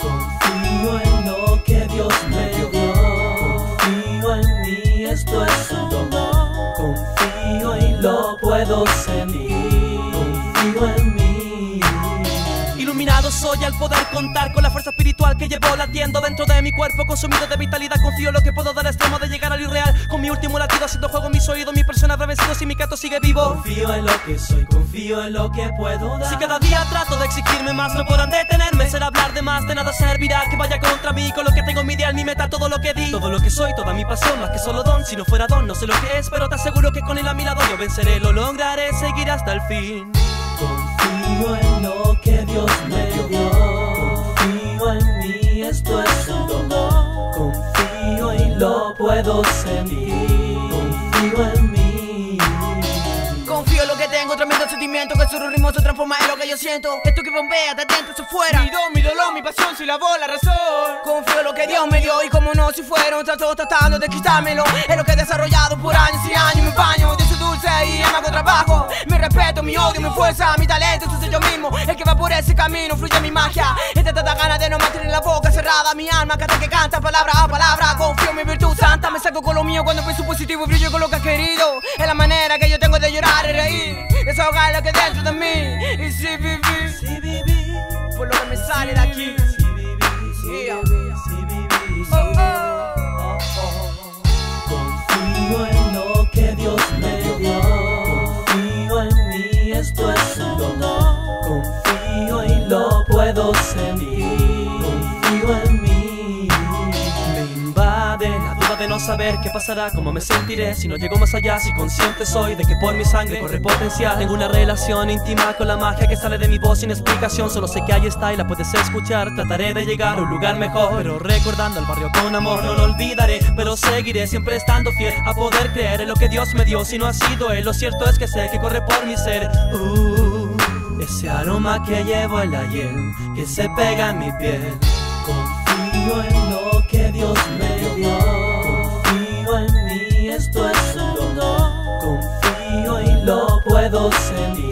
Confío en lo que Dios me dio. Confío en mí, esto es un don. Confío y lo puedo sentir. Confío en. Soy al poder contar con la fuerza espiritual que llevo latiendo dentro de mi cuerpo consumido de vitalidad. Confío en lo que puedo dar extremo de llegar al irreal. Con mi último latido haciendo juego mis oídos, mi persona habrá vencido si mi canto sigue vivo. Confío en lo que soy, confío en lo que puedo dar. Si cada día trato de exigirme más, no podrán detenerme. Será hablar de más, de nada servirá que vaya contra mí. Con lo que tengo mi ideal, mi meta, todo lo que di. Todo lo que soy, toda mi pasión, más que solo don. Si no fuera don, no sé lo que es, pero te aseguro que con él a mi lado yo venceré, lo lograré, seguir hasta el fin. Lo puedo sentir. Confío en mí. Confío en lo que tengo, tremendo sentimiento Que su ritmo se transforma en lo que yo siento. Esto que bombea de dentro hacia fuera Mi don, mi dolor, mi pasión, soy la voz, la razón. Confío en lo que Dios me dio Y como no, si fueron trato tratando de quitármelo. Es lo que he desarrollado por años y años Me baño de su dulce y me hago trabajo. Mi respeto, mi odio, mi fuerza, mi talento Eso soy yo mismo, el que va por ese camino Fluye mi magia. Y te da ganas Mi alma cada que canta palabra a palabra Confío en mi virtud santa Me saco con lo mío cuando pienso positivo Brillo con lo que has querido Es la manera que yo tengo de llorar y reír Desahogar lo que dentro de mí Y si vivir viví, Por lo que me sale de aquí si Yeah. Oh, oh. Oh, oh. Confío en lo que Dios me dio. Confío en mí, esto es un don. Confío y lo puedo sentir. No saber qué pasará, cómo me sentiré si no llego más allá, si consciente soy de que por mi sangre corre potencial. Tengo una relación íntima con la magia que sale de mi voz sin explicación, solo sé que ahí está y la puedes escuchar. Trataré de llegar a un lugar mejor, pero recordando al barrio con amor, no lo olvidaré, pero seguiré siempre estando fiel a poder creer en lo que Dios me dio. Si no ha sido Él, lo cierto es que sé que corre por mi ser. Uh, ese aroma que llevo en la hiel, que se pega en mi piel. Confío en lo que Dios me those sandy